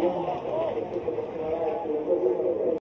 Thank you.